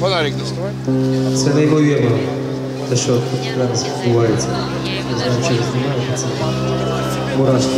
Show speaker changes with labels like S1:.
S1: Фонарик доставай.
S2: Це неймовірно. Те, що тут зараз відбувається. Не знаю, чи це. Мурашки.